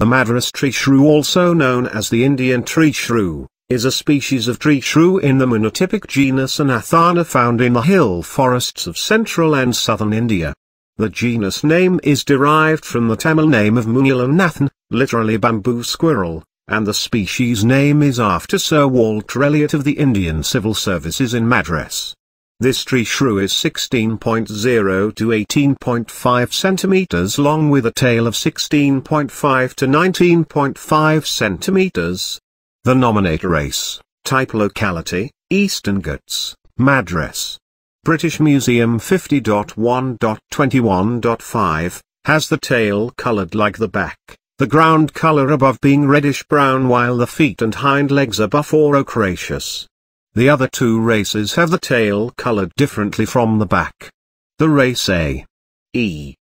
The Madras tree shrew also known as the Indian tree shrew, is a species of tree shrew in the monotypic genus Anathana found in the hill forests of central and southern India. The genus name is derived from the Tamil name of Mugilan literally bamboo squirrel, and the species name is after Sir Walter Elliot of the Indian Civil Services in Madras. This tree shrew is 16.0 to 18.5 centimeters long with a tail of 16.5 to 19.5 centimeters. The nominator race, type locality, Eastern Ghats, Madras. British Museum 50.1.21.5, has the tail colored like the back, the ground color above being reddish brown while the feet and hind legs are buff or ochraceous. The other two races have the tail colored differently from the back. The race A. E.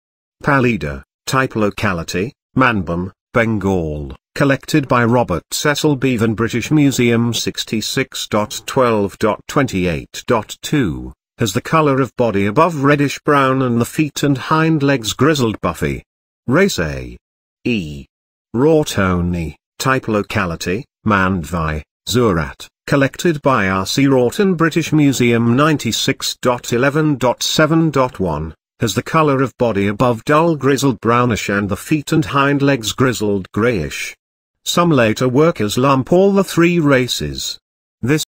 Pallida, type locality, Manbhum, Bengal, collected by Robert Cecil Beavan British Museum 66.12.28.2, has the color of body above reddish brown and the feet and hind legs grizzled buffy. Race A. E. Wroughtoni, type locality, Mandvi, Surat, collected by R. C. Wroughton British Museum 96.11.7.1, has the colour of body above dull grizzled brownish and the feet and hind legs grizzled greyish. Some later workers lump all the three races. This